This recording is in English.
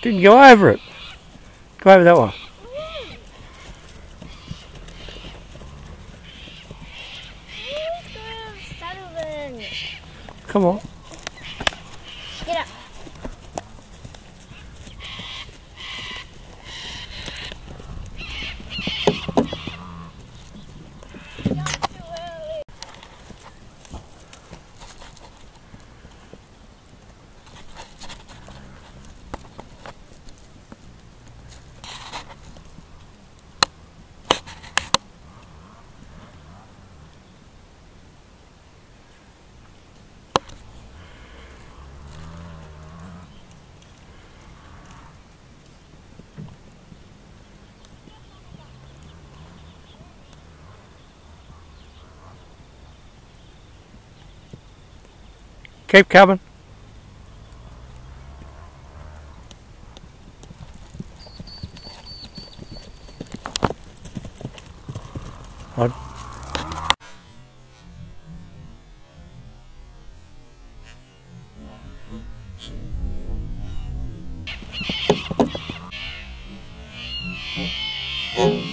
Didn't go over it. Go over that one. Come on. Keep coming. I'd Oh.